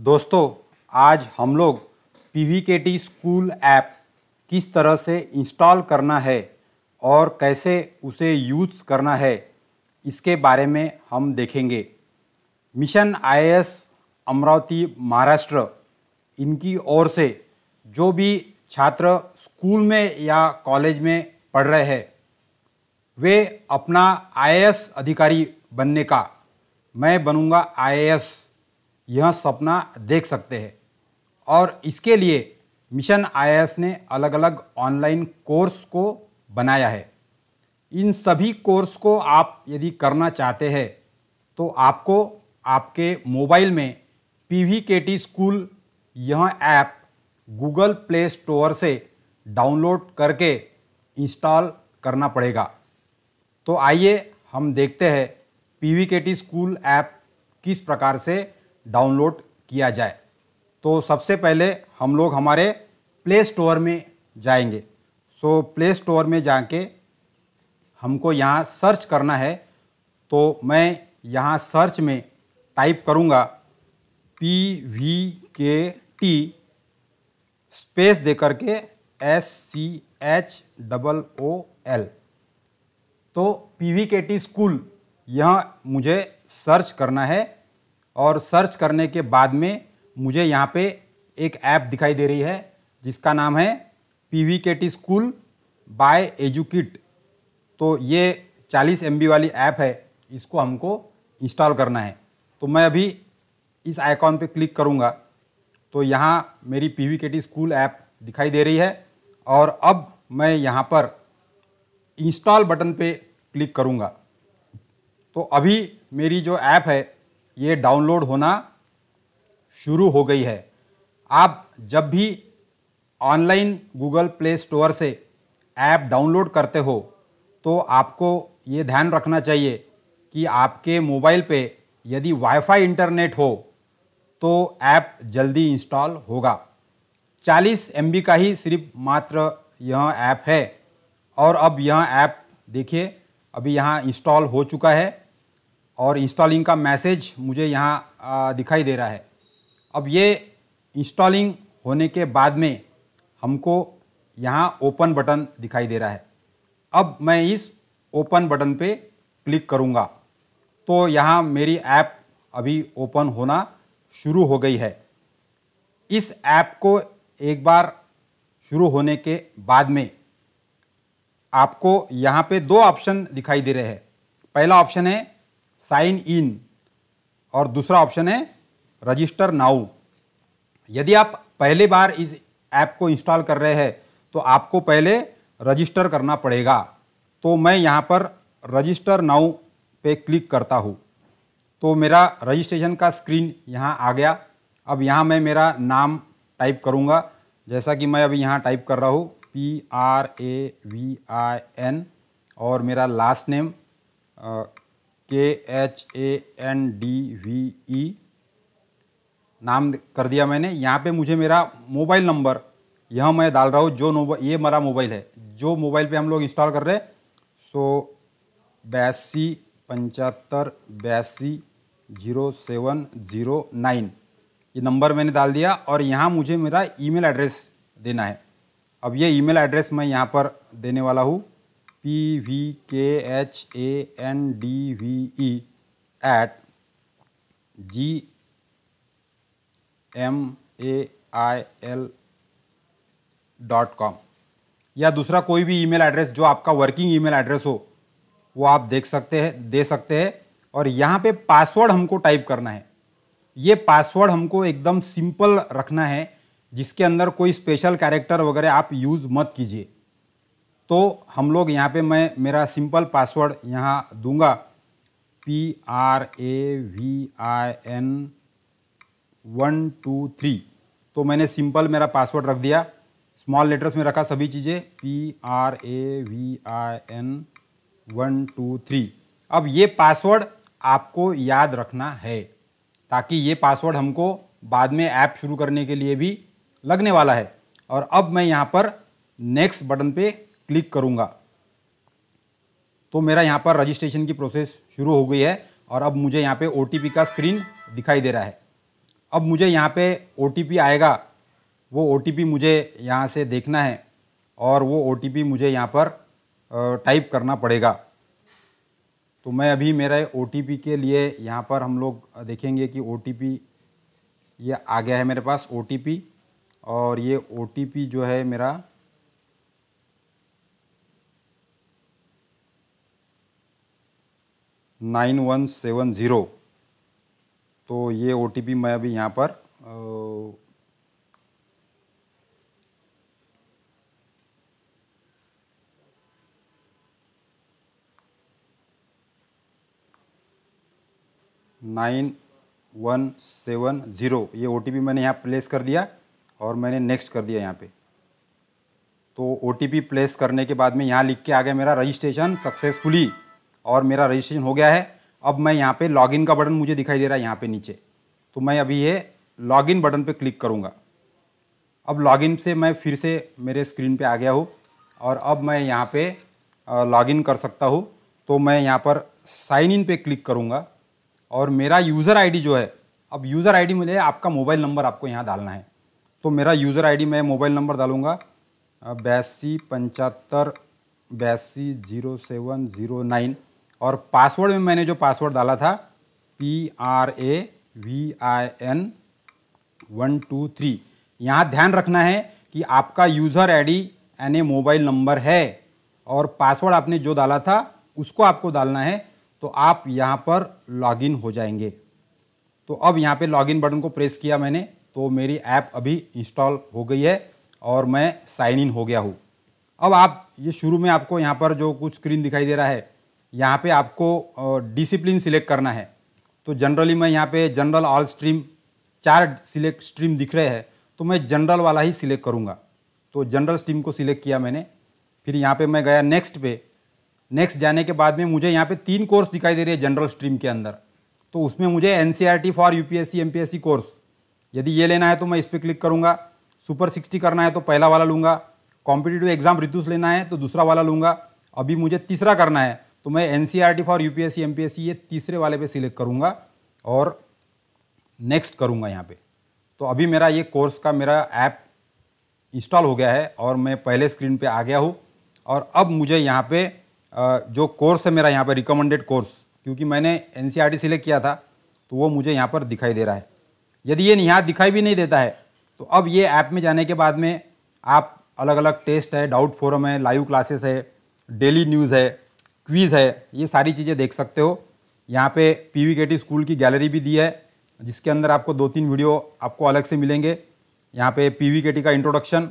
दोस्तों, आज हम लोग पी स्कूल ऐप किस तरह से इंस्टॉल करना है और कैसे उसे यूज़ करना है, इसके बारे में हम देखेंगे। मिशन आईएएस अमरावती, महाराष्ट्र, इनकी ओर से जो भी छात्र स्कूल में या कॉलेज में पढ़ रहे हैं, वे अपना आईएएस अधिकारी बनने का, मैं बनूँगा आईएएस यह सपना देख सकते हैं। और इसके लिए मिशन आईएएस ने अलग अलग ऑनलाइन कोर्स को बनाया है। इन सभी कोर्स को आप यदि करना चाहते हैं तो आपको आपके मोबाइल में P V K T school यह ऐप गूगल प्ले स्टोर से डाउनलोड करके इंस्टॉल करना पड़ेगा। तो आइए हम देखते हैं P V K T school app किस प्रकार से डाउनलोड किया जाए। तो सबसे पहले हम लोग हमारे प्ले स्टोर में जाएँगे। सो प्ले स्टोर में जाके हमको यहाँ सर्च करना है। तो मैं यहाँ सर्च में टाइप करूँगा P V K T space दे करके S C H double O L तो P V K T school यह मुझे सर्च करना है। और सर्च करने के बाद में मुझे यहाँ पे एक ऐप दिखाई दे रही है, जिसका नाम है P V K T school by Edukit. तो ये 40 एम वाली ऐप है, इसको हमको इंस्टॉल करना है। तो मैं अभी इस आइकॉन पे क्लिक करूँगा। तो यहाँ मेरी P V K T school app दिखाई दे रही है और अब मैं यहाँ पर इंस्टॉल बटन पे क्लिक करूँगा। तो अभी मेरी जो ऐप है ये डाउनलोड होना शुरू हो गई है। आप जब भी ऑनलाइन गूगल प्ले स्टोर से ऐप डाउनलोड करते हो तो आपको ये ध्यान रखना चाहिए कि आपके मोबाइल पे यदि वाईफाई इंटरनेट हो तो ऐप जल्दी इंस्टॉल होगा। 40 एमबी का ही सिर्फ़ मात्र यह ऐप है। और अब यह ऐप देखिए, अभी यहाँ इंस्टॉल हो चुका है। और इंस्टॉलिंग का मैसेज मुझे यहाँ दिखाई दे रहा है। अब ये इंस्टॉलिंग होने के बाद में हमको यहाँ ओपन बटन दिखाई दे रहा है। अब मैं इस ओपन बटन पे क्लिक करूँगा। तो यहाँ मेरी ऐप अभी ओपन होना शुरू हो गई है। इस ऐप को एक बार शुरू होने के बाद में आपको यहाँ पे दो ऑप्शन दिखाई दे रहे हैं। पहला ऑप्शन है साइन इन। और दूसरा ऑप्शन है रजिस्टर नाउ। यदि आप पहली बार इस ऐप को इंस्टॉल कर रहे हैं तो आपको पहले रजिस्टर करना पड़ेगा। तो मैं यहाँ पर रजिस्टर नाउ पे क्लिक करता हूँ। तो मेरा रजिस्ट्रेशन का स्क्रीन यहाँ आ गया। अब यहाँ मैं मेरा नाम टाइप करूँगा। जैसा कि मैं अभी यहाँ टाइप कर रहा हूँ P R A V I N और मेरा last name K H A N D V E नाम कर दिया मैंने। यहाँ पे मुझे मेरा मोबाइल नंबर, यह मैं डाल रहा हूँ, जो ये मेरा मोबाइल है, जो मोबाइल पे हम लोग इंस्टॉल कर रहे हैं। सो, बयासी, पंचहत्तर, बयासी, ज़ीरो, सेवन, ज़ीरो, नाइन, ये नंबर मैंने डाल दिया और यहाँ मुझे मेरा ईमेल एड्रेस देना है। अब ये ईमेल एड्रेस मैं यहाँ पर देने वाला हूँ। P V K H A N D V E at G M A I L dot com या दूसरा कोई भी ईमेल एड्रेस जो आपका वर्किंग ईमेल एड्रेस हो, वो आप देख सकते हैं, दे सकते हैं। और यहाँ पे पासवर्ड हमको टाइप करना है। ये पासवर्ड हमको एकदम सिंपल रखना है, जिसके अंदर कोई स्पेशल कैरेक्टर वगैरह आप यूज़ मत कीजिए। तो हम लोग यहाँ पे मैं, मेरा सिंपल पासवर्ड यहाँ दूँगा। P R A V I N one two three तो मैंने सिंपल मेरा पासवर्ड रख दिया। स्मॉल लेटर्स में रखा सभी चीज़ें। P R A V I N one two three अब ये पासवर्ड आपको याद रखना है, ताकि ये पासवर्ड हमको बाद में ऐप शुरू करने के लिए भी लगने वाला है। और अब मैं यहाँ पर नेक्स्ट बटन पे क्लिक करूँगा। तो मेरा यहाँ पर रजिस्ट्रेशन की प्रोसेस शुरू हो गई है और अब मुझे यहाँ पे ओटीपी का स्क्रीन दिखाई दे रहा है। अब मुझे यहाँ पे ओटीपी आएगा, वो ओटीपी मुझे यहाँ से देखना है और वो ओटीपी मुझे यहाँ पर टाइप करना पड़ेगा। तो मैं अभी मेरे ओ के लिए यहाँ पर हम लोग देखेंगे कि OTP ये आ गया है मेरे पास ओटीपी और ये ओटीपी जो है मेरा नाइन वन सेवन ज़ीरो। तो ये ओटीपी मैं अभी यहाँ पर नाइन वन सेवन ज़ीरो। ये ओटीपी मैंने यहाँ प्लेस कर दिया और मैंने नेक्स्ट कर दिया यहाँ पे। तो ओटीपी प्लेस करने के बाद में यहाँ लिख के आ गया मेरा रजिस्ट्रेशन सक्सेसफुली और मेरा रजिस्ट्रेशन हो गया है। अब मैं यहाँ पे लॉगिन का बटन मुझे दिखाई दे रहा है यहाँ पे नीचे। तो मैं अभी ये लॉगिन बटन पे क्लिक करूँगा। अब लॉगिन से मैं फिर से मेरे स्क्रीन पे आ गया हूँ और अब मैं यहाँ पे लॉगिन कर सकता हूँ। तो मैं यहाँ पर साइन इन पे क्लिक करूँगा और मेरा यूज़र आईडी जो है, अब यूज़र आईडी मुझे आपका मोबाइल नंबर आपको यहाँ डालना है। तो मेरा यूज़र आईडी मैं मोबाइल नंबर डालूँगा। बयासी, पंचहत्तर, बयासी, ज़ीरो, सेवन, ज़ीरो, नाइन। और पासवर्ड में मैंने जो पासवर्ड डाला था P R A V I N one two three यहाँ ध्यान रखना है कि आपका यूज़र आईडी यानी मोबाइल नंबर है और पासवर्ड आपने जो डाला था, उसको आपको डालना है तो आप यहाँ पर लॉगिन हो जाएँगे। तो अब यहाँ पे लॉगिन बटन को प्रेस किया मैंने तो मेरी ऐप अभी इंस्टॉल हो गई है और मैं साइन इन हो गया हूँ। अब आप ये शुरू में आपको यहाँ पर जो कुछ स्क्रीन दिखाई दे रहा है यहाँ पे आपको डिसिप्लिन सिलेक्ट करना है। तो जनरली मैं यहाँ पे जनरल ऑल स्ट्रीम चार सिलेक्ट स्ट्रीम दिख रहे हैं तो मैं जनरल वाला ही सिलेक्ट करूँगा। तो जनरल स्ट्रीम को सिलेक्ट किया मैंने। फिर यहाँ पे मैं गया नेक्स्ट पे। नेक्स्ट जाने के बाद में मुझे यहाँ पे तीन कोर्स दिखाई दे रही है जनरल स्ट्रीम के अंदर। तो उसमें मुझे N for U P course यदि ये लेना है तो मैं इस पर क्लिक करूँगा। सुपर सिक्सटी करना है तो पहला वाला लूँगा। कॉम्पिटेटिव एग्ज़ाम रितुस लेना है तो दूसरा वाला लूँगा। अभी मुझे तीसरा करना है। तो मैं N C for U P ये तीसरे वाले पे सिलेक्ट करूँगा और नेक्स्ट करूँगा यहाँ पे। तो अभी मेरा ये कोर्स का मेरा ऐप इंस्टॉल हो गया है और मैं पहले स्क्रीन पे आ गया हूँ और अब मुझे यहाँ पे जो कोर्स है मेरा यहाँ पे रिकमेंडेड कोर्स क्योंकि मैंने एन सिलेक्ट किया था तो वो मुझे यहाँ पर दिखाई दे रहा है। यदि ये यहाँ दिखाई भी नहीं देता है तो अब ये ऐप में जाने के बाद में आप अलग अलग टेस्ट है डाउट फोरम है लाइव क्लासेस है डेली न्यूज़ है क्वीज़ है, ये सारी चीज़ें देख सकते हो। यहाँ पे टी स्कूल की गैलरी भी दी है, जिसके अंदर आपको दो तीन वीडियो आपको अलग से मिलेंगे। यहाँ पे टी का introduction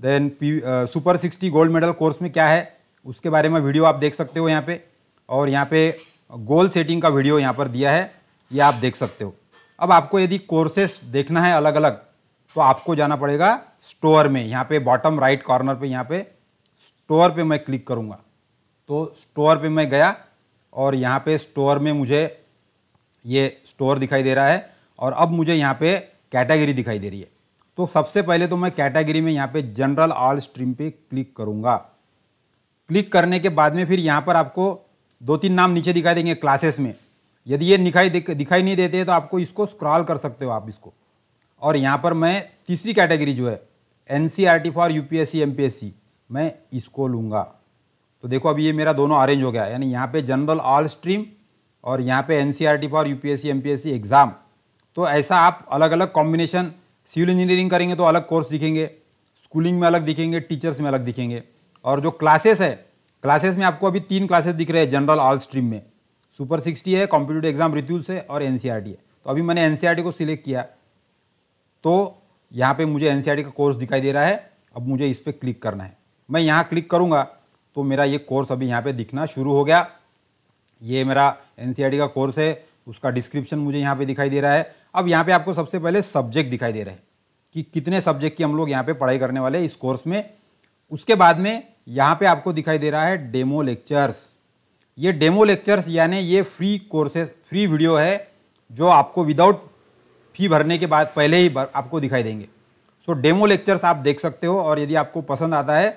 then P super sixty gold medal course में क्या है, उसके बारे में वीडियो आप देख सकते हो यहाँ पे। और यहाँ पे गोल सेटिंग का वीडियो यहाँ पर दिया है, ये आप देख सकते हो। अब आपको यदि कोर्सेस देखना है अलग अलग तो आपको जाना पड़ेगा स्टोर में। यहाँ पे बॉटम राइट कॉर्नर पे, यहाँ पे स्टोर पे मैं क्लिक करूँगा। तो स्टोर पे मैं गया और यहाँ पे स्टोर में मुझे ये स्टोर दिखाई दे रहा है और अब मुझे यहाँ पे कैटेगरी दिखाई दे रही है। तो सबसे पहले तो मैं कैटेगरी में यहाँ पे जनरल ऑल स्ट्रीम पे क्लिक करूँगा। क्लिक करने के बाद में फिर यहाँ पर आपको दो तीन नाम नीचे दिखाई देंगे क्लासेस में। यदि ये दिखाई दिखाई नहीं देते तो आपको इसको स्क्रॉल कर सकते हो आप इसको। और यहाँ पर मैं तीसरी कैटेगरी जो है एन फॉर यू पी मैं इसको लूँगा। तो देखो अभी ये मेरा दोनों अरेंज हो गया। यानी यहाँ पे जनरल ऑल स्ट्रीम और यहाँ पे N for U P exam तो ऐसा आप अलग अलग कॉम्बिनेशन सिविल इंजीनियरिंग करेंगे तो अलग कोर्स दिखेंगे। स्कूलिंग में अलग दिखेंगे टीचर्स में अलग दिखेंगे। और जो क्लासेस है क्लासेस में आपको अभी तीन क्लासेस दिख रहे हैं जनरल ऑल स्ट्रीम में। सुपर सिक्सटी है कॉम्पिटेटिव एग्ज़ाम रिट्यूल्स है और एन है। तो अभी मैंने एन को सिलेक्ट किया। तो यहाँ पे मुझे एन का कोर्स दिखाई दे रहा है। अब मुझे इस पर क्लिक करना है। मैं यहाँ क्लिक करूँगा। तो मेरा ये कोर्स अभी यहाँ पे दिखना शुरू हो गया। ये मेरा एन का कोर्स है, उसका डिस्क्रिप्शन मुझे यहाँ पे दिखाई दे रहा है। अब यहाँ पे आपको सबसे पहले सब्जेक्ट दिखाई दे रहे हैं कि कितने सब्जेक्ट की हम लोग यहाँ पे पढ़ाई करने वाले इस कोर्स में। उसके बाद में यहाँ पे आपको दिखाई दे रहा है डेमो लेक्चर्स ये डेमो लेक्चर्स यानी ये फ्री कोर्सेज फ्री वीडियो है, जो आपको विदाउट फ़ी भरने के बाद पहले ही आपको दिखाई देंगे। सो डेमो लेक्चर्स आप देख सकते हो और यदि आपको पसंद आता है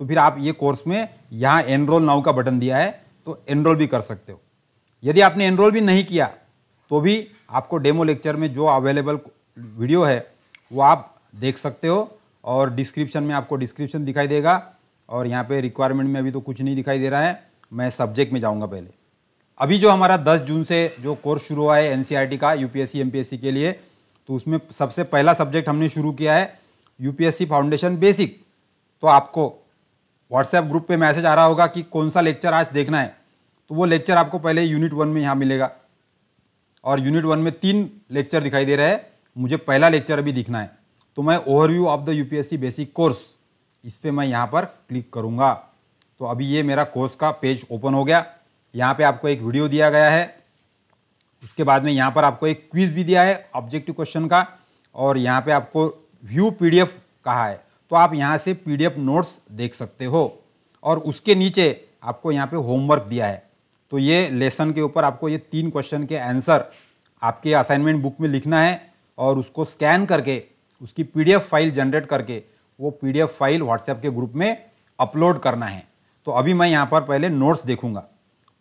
तो फिर आप ये कोर्स में यहाँ एनरोल नाउ का बटन दिया है तो एनरोल भी कर सकते हो। यदि आपने एनरोल भी नहीं किया तो भी आपको डेमो लेक्चर में जो अवेलेबल वीडियो है, वो आप देख सकते हो और डिस्क्रिप्शन में आपको डिस्क्रिप्शन दिखाई देगा और यहाँ पे रिक्वायरमेंट में अभी तो कुछ नहीं दिखाई दे रहा है। मैं सब्जेक्ट में जाऊँगा पहले। अभी जो हमारा 10 जून से जो कोर्स शुरू हुआ है एन का यूपीएससी एमपीएससी के लिए तो उसमें सबसे पहला सब्जेक्ट हमने शुरू किया है यूपीएससी फाउंडेशन बेसिक तो आपको व्हाट्सएप ग्रुप पे मैसेज आ रहा होगा कि कौन सा लेक्चर आज देखना है। तो वो लेक्चर आपको पहले यूनिट वन में यहाँ मिलेगा। और यूनिट वन में तीन लेक्चर दिखाई दे रहे हैं। मुझे पहला लेक्चर अभी दिखना है। तो मैं overview of the UPSC basic course इस पर मैं यहाँ पर क्लिक करूँगा। तो अभी ये मेरा कोर्स का पेज ओपन हो गया। यहाँ पे आपको एक वीडियो दिया गया है। उसके बाद में यहाँ पर आपको एक क्विज भी दिया है ऑब्जेक्टिव क्वेश्चन का। और यहाँ पे आपको व्यू पीडीएफ कहा है। तो आप यहाँ से पीडीएफ नोट्स देख सकते हो। और उसके नीचे आपको यहाँ पे होमवर्क दिया है। तो ये लेसन के ऊपर आपको ये तीन क्वेश्चन के आंसर आपके असाइनमेंट बुक में लिखना है और उसको स्कैन करके, उसकी पीडीएफ फ़ाइल जनरेट करके, वो पीडीएफ फ़ाइल व्हाट्सएप के ग्रुप में अपलोड करना है। तो अभी मैं यहाँ पर पहले नोट्स देखूँगा।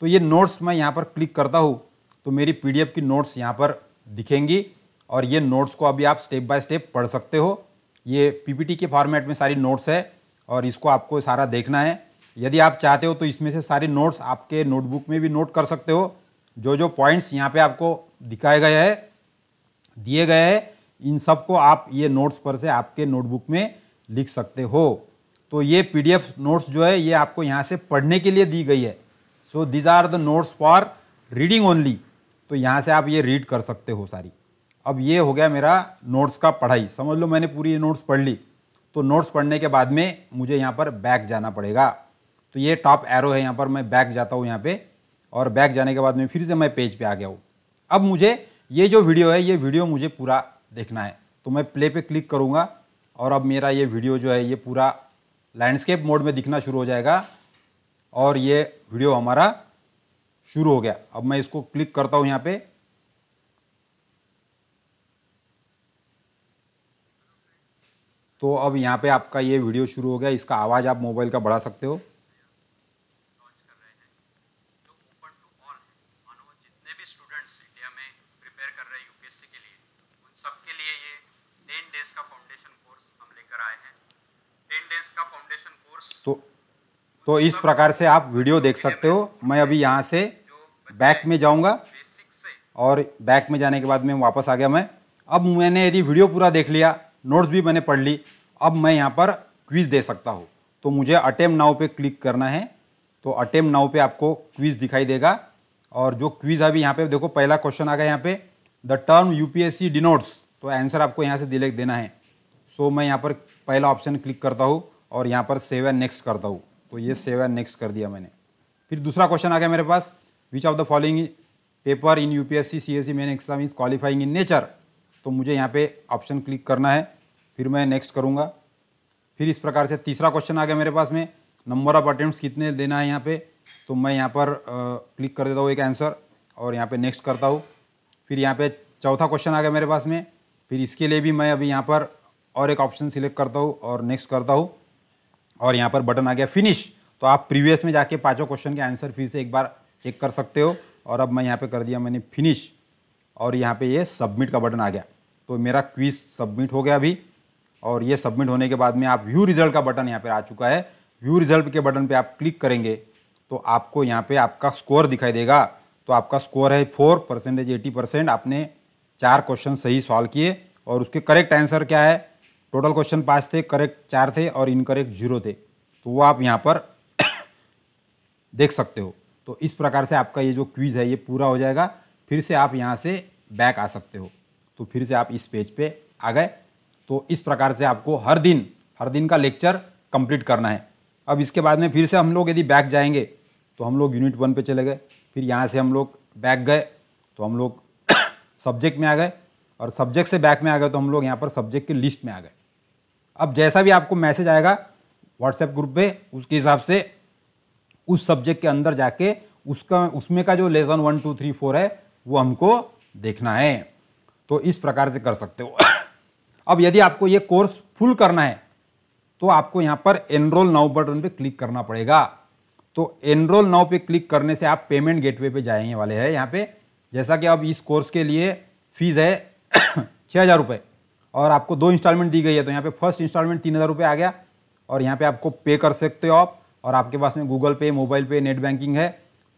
तो ये नोट्स मैं यहाँ पर क्लिक करता हूँ तो मेरी पीडीएफ की नोट्स यहाँ पर दिखेंगी और ये नोट्स को अभी आप स्टेप बाय स्टेप पढ़ सकते हो। ये पीपीटी के फॉर्मेट में सारी नोट्स है और इसको आपको सारा देखना है। यदि आप चाहते हो तो इसमें से सारी नोट्स आपके नोटबुक में भी नोट कर सकते हो। जो जो पॉइंट्स यहाँ पे आपको दिखाए गए हैं, दिए गए हैं, इन सबको आप ये नोट्स पर से आपके नोटबुक में लिख सकते हो। तो ये पीडीएफ नोट्स जो है, ये आपको यहाँ से पढ़ने के लिए दी गई है। So these are the notes for reading only तो यहाँ से आप ये रीड कर सकते हो सारी। अब ये हो गया मेरा नोट्स का पढ़ाई। समझ लो मैंने पूरी ये नोट्स पढ़ ली। तो नोट्स पढ़ने के बाद में मुझे यहाँ पर बैक जाना पड़ेगा। तो ये टॉप एरो है यहाँ पर, मैं बैक जाता हूँ यहाँ पे और बैक जाने के बाद में फिर से मैं पेज पे आ गया हूँ। अब मुझे ये जो वीडियो है, ये वीडियो मुझे पूरा देखना है। तो मैं प्ले पे क्लिक करूँगा और अब मेरा ये वीडियो जो है, ये पूरा लैंडस्केप मोड में दिखना शुरू हो जाएगा और ये वीडियो हमारा शुरू हो गया। अब मैं इसको क्लिक करता हूँ यहाँ पे। तो अब यहाँ पे आपका ये वीडियो शुरू हो गया इसका आवाज़ आप मोबाइल का बढ़ा सकते हो। तो तो इस प्रकार से आप वीडियो देख सकते हो। मैं अभी यहाँ से बैक में जाऊँगा। और बैक में जाने के बाद में वापस आ गया मैं। अब मैंने यदि वीडियो पूरा देख लिया नोट्स भी मैंने पढ़ ली। अब मैं यहाँ पर क्विज दे सकता हूँ। तो मुझे अटेम नाव पे क्लिक करना है। तो अटेम नाव पे आपको क्विज दिखाई देगा। और जो क्विज अभी यहाँ पे देखो, पहला क्वेश्चन आ गया यहाँ पे। द टर्म यूपीएससी डिनोट्स तो आंसर आपको यहाँ से दिले देना है। सो मैं यहाँ पर पहला ऑप्शन क्लिक करता हूँ और यहाँ पर सेव एंड नेक्स्ट करता हूँ। तो ये सेव एंड नेक्स्ट कर दिया मैंने। फिर दूसरा क्वेश्चन आ गया मेरे पास। Which of the following paper in UPSC CSC main exam is qualifying in nature तो मुझे यहाँ पे ऑप्शन क्लिक करना है, फिर मैं नेक्स्ट करूँगा। फिर इस प्रकार से तीसरा क्वेश्चन आ गया मेरे पास में नंबर ऑफ़ अटेम्प्ट कितने देना है यहाँ पे? तो मैं यहाँ पर क्लिक कर देता हूँ एक आंसर और यहाँ पे नेक्स्ट करता हूँ। फिर यहाँ पे चौथा क्वेश्चन आ गया मेरे पास में, फिर इसके लिए भी मैं अभी यहाँ पर और एक ऑप्शन सिलेक्ट करता हूँ और नेक्स्ट करता हूँ। और यहाँ पर बटन आ गया फिनिश तो आप प्रीवियस में जाके पाँचों क्वेश्चन के आंसर फिर से एक बार चेक कर सकते हो। और अब मैं यहाँ पे कर दिया मैंने फिनिश और यहाँ पे ये सबमिट का बटन आ गया। तो मेरा क्विज सबमिट हो गया अभी। और ये सबमिट होने के बाद में आप व्यू रिज़ल्ट का बटन यहाँ पर आ चुका है। व्यू रिज़ल्ट के बटन पर आप क्लिक करेंगे तो आपको यहाँ पे आपका स्कोर दिखाई देगा। तो आपका स्कोर है फोर परसेंटेज एटी परसेंट आपने चार क्वेश्चन सही सॉल्व किए और उसके करेक्ट आंसर क्या है? टोटल क्वेश्चन पाँच थे करेक्ट चार थे और इनकरेक्ट ज़ीरो थे। तो वो आप यहाँ पर देख सकते हो। तो इस प्रकार से आपका ये जो क्विज है, ये पूरा हो जाएगा। फिर से आप यहाँ से बैक आ सकते हो। तो फिर से आप इस पेज पे आ गए। तो इस प्रकार से आपको हर दिन हर दिन का लेक्चर कंप्लीट करना है। अब इसके बाद में फिर से हम लोग यदि बैक जाएँगे तो हम लोग यूनिट वन पे चले गए। फिर यहाँ से हम लोग बैक गए तो हम लोग सब्जेक्ट में आ गए। और सब्जेक्ट से बैक में आ गए तो हम लोग यहाँ पर सब्जेक्ट के लिस्ट में आ गए। अब जैसा भी आपको मैसेज आएगा व्हाट्सएप ग्रुप पे, उसके हिसाब से उस सब्जेक्ट के अंदर जाके उसका, उसमें का जो lesson one two three four है, वो हमको देखना है। तो इस प्रकार से कर सकते हो। अब यदि आपको ये कोर्स फुल करना है तो आपको यहाँ पर एनरोल नाउ बटन पे क्लिक करना पड़ेगा। तो एनरोल नाउ पे क्लिक करने से आप पेमेंट गेटवे पे जाएँगे वाले हैं यहाँ पे। जैसा कि अब इस कोर्स के लिए फ़ीस है छः हज़ार रुपये और आपको दो इंस्टॉलमेंट दी गई है तो यहाँ पे फ़र्स्ट इंस्टॉलमेंट तीन हज़ार रुपये आ गया, और यहाँ पे आपको पे कर सकते हो आप, और आपके पास में गूगल पे मोबाइल पे नेट बैंकिंग है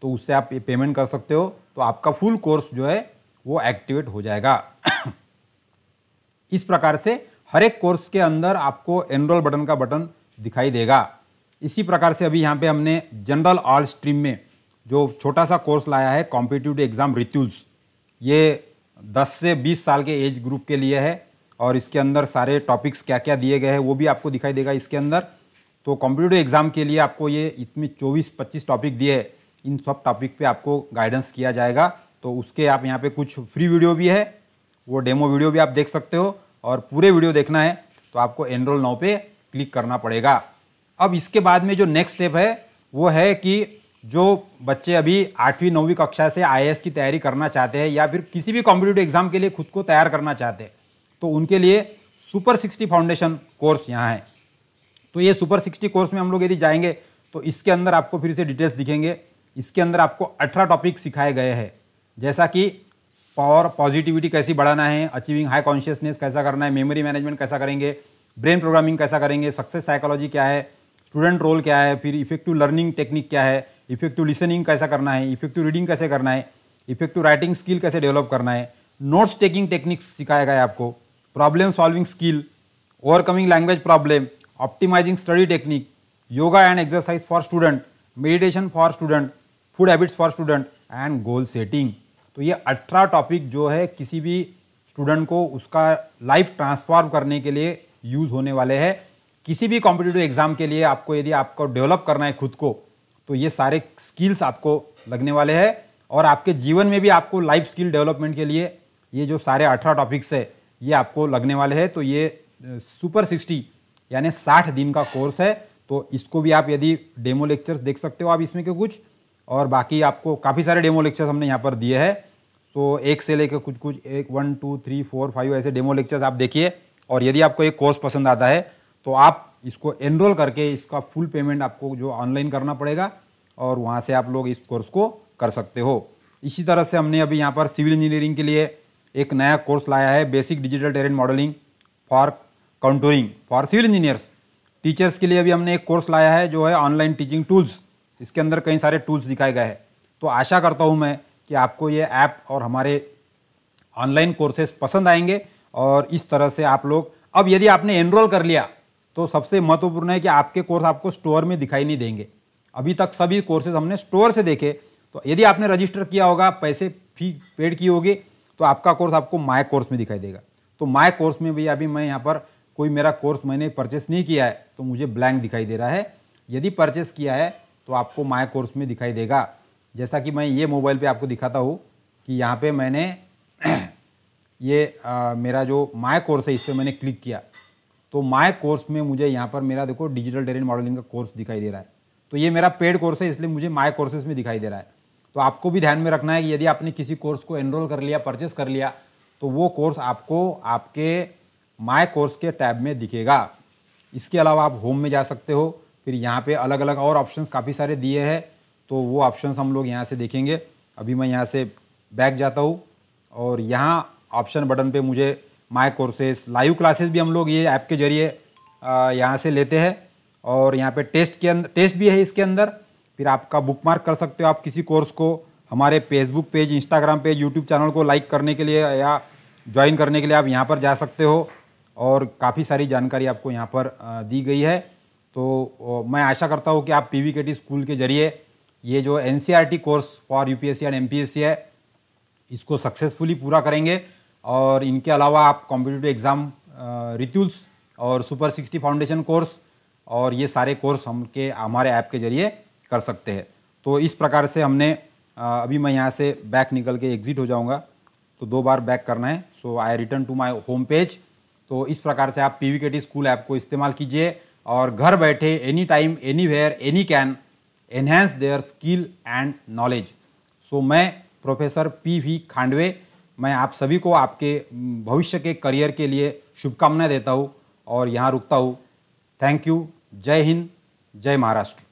तो उससे आप पेमेंट कर सकते हो। तो आपका फुल कोर्स जो है, वो एक्टिवेट हो जाएगा। इस प्रकार से हर एक कोर्स के अंदर आपको एनरोल बटन का बटन दिखाई देगा। इसी प्रकार से अभी यहाँ पे हमने जनरल ऑल स्ट्रीम में जो छोटा सा कोर्स लाया है कॉम्पिटिटिव एग्ज़ाम रिट्यूल्स ये 10 से 20 साल के एज ग्रुप के लिए है और इसके अंदर सारे टॉपिक्स क्या क्या दिए गए हैं वो भी आपको दिखाई देगा इसके अंदर। तो कॉम्पिटिटिव एग्ज़ाम के लिए आपको ये इसमें 24-25 टॉपिक दिए इन सब टॉपिक पे आपको गाइडेंस किया जाएगा। तो उसके आप यहाँ पे कुछ फ्री वीडियो भी है वो डेमो वीडियो भी आप देख सकते हो और पूरे वीडियो देखना है तो आपको एनरोल नाउ पे क्लिक करना पड़ेगा। अब इसके बाद में जो नेक्स्ट स्टेप है, वो है कि जो बच्चे अभी आठवीं, नौवीं कक्षा से आई की तैयारी करना चाहते हैं या फिर किसी भी कॉम्पिटेटिव एग्ज़ाम के लिए खुद को तैयार करना चाहते हैं तो उनके लिए सुपर सिक्सटी फाउंडेशन कोर्स यहाँ है। तो ये सुपर सिक्सटी कोर्स में हम लोग यदि जाएँगे तो इसके अंदर आपको फिर से डिटेल्स दिखेंगे। इसके अंदर आपको अठारह टॉपिक सिखाए गए हैं। जैसा कि पावर पॉजिटिविटी कैसी बढ़ाना है अचीविंग हाई कॉन्शियसनेस कैसा करना है मेमोरी मैनेजमेंट कैसा करेंगे ब्रेन प्रोग्रामिंग कैसा करेंगे सक्सेस साइकोलॉजी क्या है स्टूडेंट रोल क्या है, फिर इफ़ेक्टिव लर्निंग टेक्निक क्या है इफ़ेक्टिव लिसनिंग कैसा करना है इफ़ेक्टिव रीडिंग कैसे करना है इफ़ेक्टिव राइटिंग स्किल कैसे डेवलप करना है। नोट्स टेकिंग टेक्निक्स सिखाया गया आपको problem solving skill overcoming language problem optimising study technique yoga and exercise for student meditation for student food habits for student and goal setting तो ये अठारह topic जो है किसी भी स्टूडेंट को उसका लाइफ ट्रांसफॉर्म करने के लिए यूज़ होने वाले हैं। किसी भी कॉम्पिटेटिव एग्ज़ाम के लिए आपको यदि आपको डेवलप करना है खुद को तो ये सारे स्किल्स आपको लगने वाले हैं और आपके जीवन में भी आपको लाइफ स्किल डेवलपमेंट के लिए ये जो सारे अठारह टॉपिक्स है, ये आपको लगने वाले हैं। तो ये सुपर सिक्सटी यानी साठ दिन का कोर्स है। तो इसको भी आप यदि डेमो लेक्चर्स देख सकते हो आप इसमें के कुछ। और बाकी आपको काफ़ी सारे डेमो लेक्चर्स हमने यहाँ पर दिए हैं। तो एक से लेकर कुछ कुछ, एक one two three four five ऐसे डेमो लेक्चर्स आप देखिए। और यदि आपको एक कोर्स पसंद आता है तो आप इसको एनरोल करके इसका फुल पेमेंट आपको जो ऑनलाइन करना पड़ेगा और वहाँ से आप लोग इस कोर्स को कर सकते हो। इसी तरह से हमने अभी यहाँ पर सिविल इंजीनियरिंग के लिए एक नया कोर्स लाया है basic digital terrain modelling for contouring for civil engineers teachers के लिए अभी हमने एक कोर्स लाया है, जो है ऑनलाइन टीचिंग टूल्स इसके अंदर कई सारे टूल्स दिखाए गए हैं। तो आशा करता हूँ मैं कि आपको ये ऐप और हमारे ऑनलाइन कोर्सेज पसंद आएँगे और इस तरह से आप लोग, अब यदि आपने एनरोल कर लिया तो सबसे महत्वपूर्ण है कि आपके कोर्स आपको स्टोर में दिखाई नहीं देंगे। अभी तक सभी कोर्सेज हमने स्टोर से देखे। तो यदि आपने रजिस्टर किया होगा, पैसे फ़ी पेड की होगी तो आपका कोर्स आपको माय कोर्स में दिखाई देगा। तो माय कोर्स में भी अभी मैं यहाँ पर कोई मेरा कोर्स मैंने परचेस नहीं किया है तो मुझे ब्लैंक दिखाई दे रहा है। यदि परचेस किया है तो आपको माय कोर्स में दिखाई देगा। जैसा कि मैं ये मोबाइल पे आपको दिखाता हूँ कि यहाँ पे मैंने ये आ, मेरा जो माय कोर्स है इस पर मैंने क्लिक किया। तो माय कोर्स में मुझे यहाँ पर मेरा देखो डिजिटल टेरेन मॉडलिंग का कोर्स दिखाई दे रहा है। तो ये मेरा पेड कोर्स है इसलिए मुझे माय कोर्सेज में दिखाई दे रहा है। तो आपको भी ध्यान में रखना है कि यदि आपने किसी कोर्स को एनरोल कर लिया परचेस कर लिया तो वो कोर्स आपको आपके माय कोर्स के टैब में दिखेगा। इसके अलावा आप होम में जा सकते हो फिर यहाँ पे अलग अलग और ऑप्शंस काफ़ी सारे दिए हैं तो वो ऑप्शंस हम लोग यहाँ से देखेंगे। अभी मैं यहाँ से बैक जाता हूँ और यहाँ ऑप्शन बटन पे मुझे माय कोर्सेस लाइव क्लासेस भी हम लोग ये ऐप के ज़रिए यहाँ से लेते हैं और यहाँ पे टेस्ट के अंदर टेस्ट भी है इसके अंदर। फिर आपका बुक मार्क कर सकते हो आप किसी कोर्स को, हमारे Facebook page Instagram page YouTube channel को लाइक करने के लिए या ज्वाइन करने के लिए आप यहाँ पर जा सकते हो और काफ़ी सारी जानकारी आपको यहाँ पर दी गई है। तो मैं आशा करता हूँ कि आप पी वी स्कूल के ज़रिए ये जो N course for UPSC and MPSC है, इसको सक्सेसफुली पूरा करेंगे। और इनके अलावा आप कॉम्पिटिटिव एग्ज़ाम रिट्यूल्स और सुपर सिक्सटी फाउंडेशन कोर्स और ये सारे कोर्स हम के, हमारे ऐप के ज़रिए कर सकते हैं। तो इस प्रकार से हमने अभी मैं यहाँ से बैक निकल के एग्ज़िट हो जाऊँगा। तो दो बार बैक करना है। So I return to my home page तो इस प्रकार से आप पी स्कूल ऐप को इस्तेमाल कीजिए। और घर बैठे any time anywhere any can enhance their skill and knowledge so मैं प्रोफेसर पी वी खांडवे मैं आप सभी को आपके भविष्य के करियर के लिए शुभकामनाएँ देता हूँ और यहाँ रुकता हूँ। थैंक यू जय हिंद, जय महाराष्ट्र।